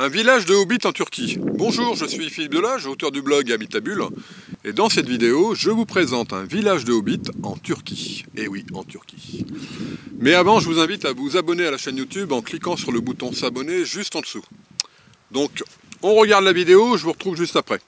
Un village de hobbits en Turquie. Bonjour, je suis Philippe Delage, auteur du blog Habitabule. Et dans cette vidéo, je vous présente un village de hobbits en Turquie. Et oui, en Turquie. Mais avant, je vous invite à vous abonner à la chaîne YouTube en cliquant sur le bouton s'abonner juste en dessous. Donc, on regarde la vidéo, je vous retrouve juste après.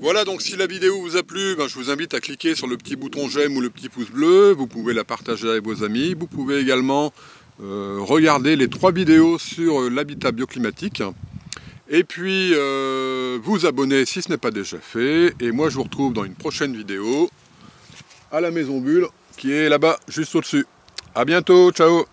Voilà, donc si la vidéo vous a plu, ben, je vous invite à cliquer sur le petit bouton j'aime ou le petit pouce bleu. Vous pouvez la partager avec vos amis. Vous pouvez également euh, regarder les trois vidéos sur euh, l'habitat bioclimatique. Et puis euh, vous abonner si ce n'est pas déjà fait. Et moi je vous retrouve dans une prochaine vidéo à la Maison Bulle qui est là-bas juste au-dessus. A bientôt, ciao